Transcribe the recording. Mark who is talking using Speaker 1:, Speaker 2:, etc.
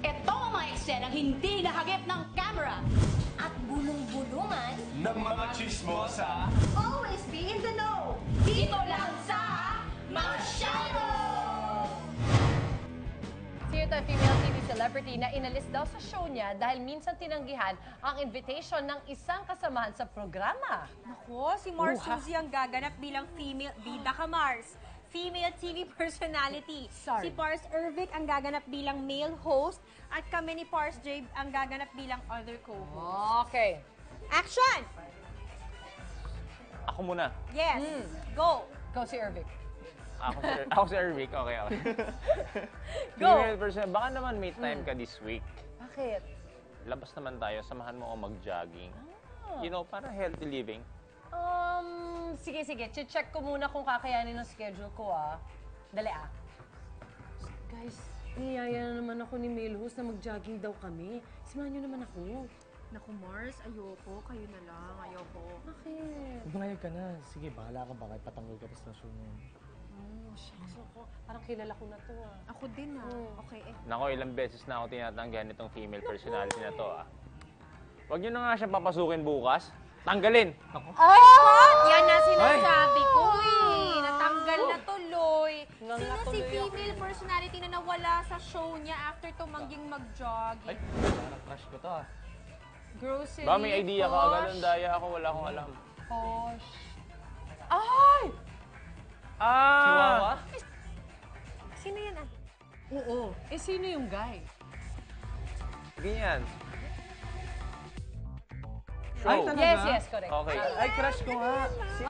Speaker 1: Ito ang mga eksenang hindi nahagip ng camera.
Speaker 2: At bulong-bulungan,
Speaker 3: ng mga chismosa.
Speaker 2: always be in the know.
Speaker 1: Dito lang sa Masyado!
Speaker 4: Si ito ay female TV celebrity na inalis daw sa show niya dahil minsan tinanggihan ang invitation ng isang kasamahan sa programa.
Speaker 5: Nako, si Mars Suzy ang gaganap bilang female, bida ka Mars, female TV personality.
Speaker 4: Sorry.
Speaker 5: Si Pars Ervic ang gaganap bilang male host at kami ni Pars Jabe ang gaganap bilang other co-host.
Speaker 4: Okay.
Speaker 5: Action!
Speaker 6: Ako muna.
Speaker 5: Yes,
Speaker 4: Hmm.
Speaker 5: go!
Speaker 4: Go si Ervic.
Speaker 6: Ako si, ako si Ervic. Okay, okay.
Speaker 4: Go.
Speaker 6: Female person, baka naman may time ka this week.
Speaker 4: Bakit?
Speaker 6: Labas naman tayo, samahan mo ako mag-jogging. You know, para healthy living.
Speaker 4: Um, sige, sige. Che-check ko muna kung kakayanin ng schedule ko, ah. Dali, ah. Guys, niyaya na naman ako ni Milhouse na mag-jogging daw kami. Samahan niyo naman ako.
Speaker 5: Naku Mars, ayoko. Kayo na lang. Ayoko.
Speaker 4: Bakit?
Speaker 7: Pumayag ka na. Sige, bahala ka baka ipatanggol ka pa sa show mo.
Speaker 4: Oh, shucks ako. Parang kilala ko na to, ah.
Speaker 5: Ako din ah. Okay eh.
Speaker 6: Nako, ilang beses na ako tinatanggihan itong female personality na to, ah. Huwag niyo na nga siya papasukin bukas. Tanggalin!
Speaker 5: Oh! Yan na sinasabi ko eh. Natanggal na tuloy. Sino si
Speaker 4: ako.
Speaker 5: female personality na nawala sa show niya after tumangging mag-jogging?
Speaker 7: Parang crush ko to ah.
Speaker 4: Grocery,
Speaker 6: Ba, may idea ka agad
Speaker 4: posh,
Speaker 6: ng daya ako, wala akong alam.
Speaker 4: Posh. Ay!
Speaker 6: Ah!
Speaker 5: Sino yan ah?
Speaker 4: Oo. Eh, sino yung guy?
Speaker 6: Ganyan.
Speaker 7: Ay,
Speaker 6: Show.
Speaker 7: talaga?
Speaker 4: Yes, yes, correct.
Speaker 6: Okay.
Speaker 7: Ay, crush ko nga. Si